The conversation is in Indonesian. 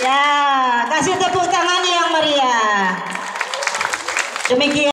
Ya, kasih tepuk tangannya yang meriah. Demikian.